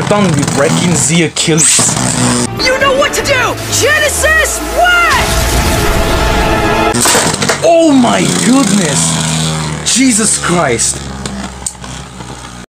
kept on wrecking the Achilles. You know what to do! Genesis, what? Oh my goodness! Jesus Christ!